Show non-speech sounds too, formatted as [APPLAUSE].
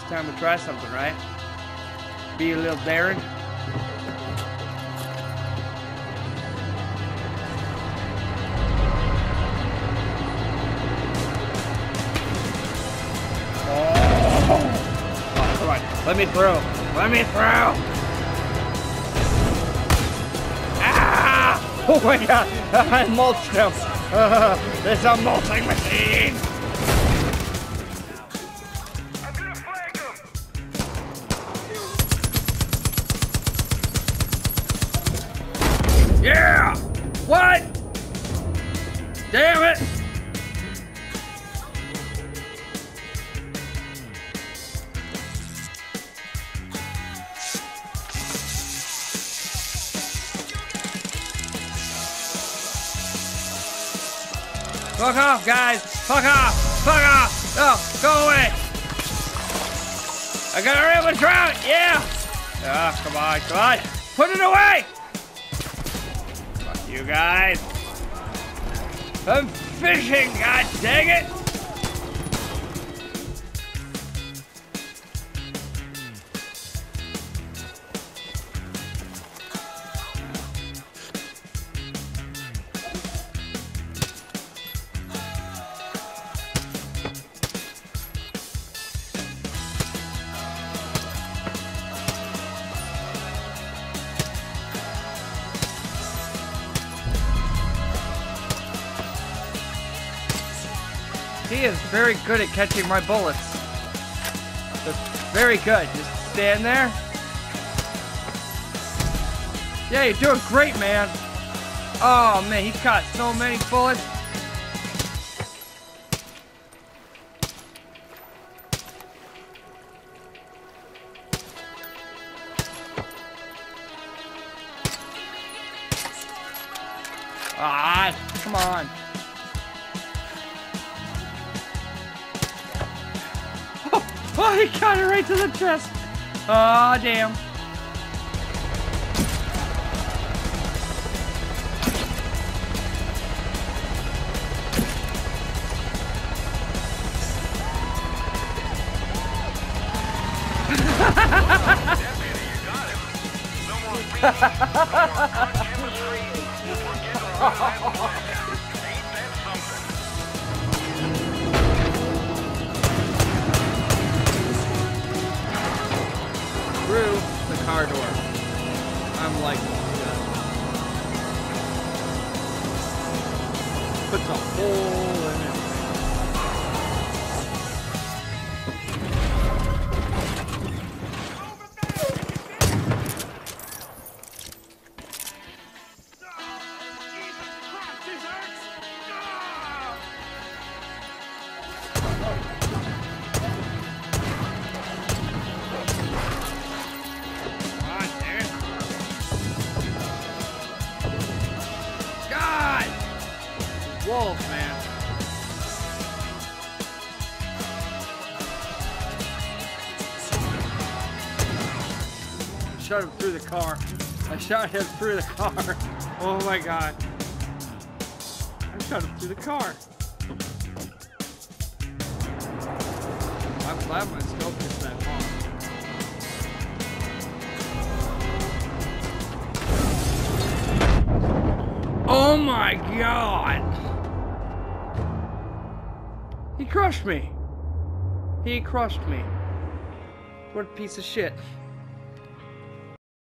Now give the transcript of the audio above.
It's time to try something, right? Be a little daring. Oh. Let me through. Let me through. Ah! [LAUGHS] Oh my god! [LAUGHS] I mulched him. Uh, it's a mulching machine. Yeah! What? Damn it! Fuck off, guys! Fuck off! Fuck off! No, go away! I got a river trout! Yeah! Ah, come on, come on! Put it away! You guys! I'm fishing, god dang it! He is very good at catching my bullets. Just very good. Just stand there. Yeah, you're doing great, man. Oh, man, he caught so many bullets. Ah, come on. Oh, he got it right to the chest. Oh, damn. the [LAUGHS] car door. I'm like, uh, puts a hole in it. Wolf, man. Shot him through the car. I shot him through the car. [LAUGHS] Oh my god. I shot him through the car. I'm glad my scope is that far. Oh my god! He crushed me. He crushed me. What a piece of shit.